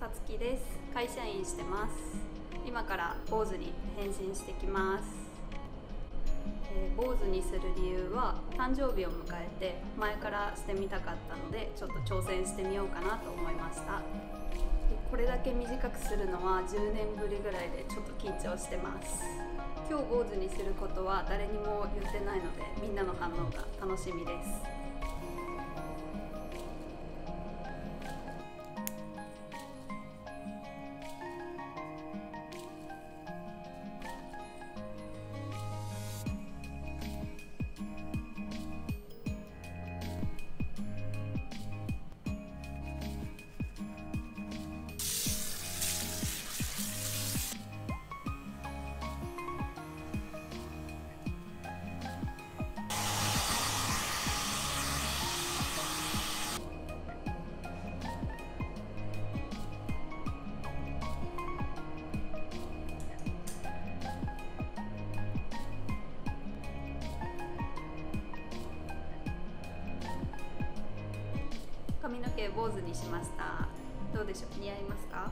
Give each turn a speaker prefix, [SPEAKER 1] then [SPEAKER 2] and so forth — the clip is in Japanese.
[SPEAKER 1] さつきです。会社員してます。今から坊主に変身してきます、えー、坊主にする理由は誕生日を迎えて前からしてみたかったのでちょっと挑戦してみようかなと思いました。これだけ短くするのは10年ぶりぐらいでちょっと緊張してます。今日坊主にすることは誰にも言ってないのでみんなの反応が楽しみです。髪の毛坊主にしました。どうでしょう？似合いますか？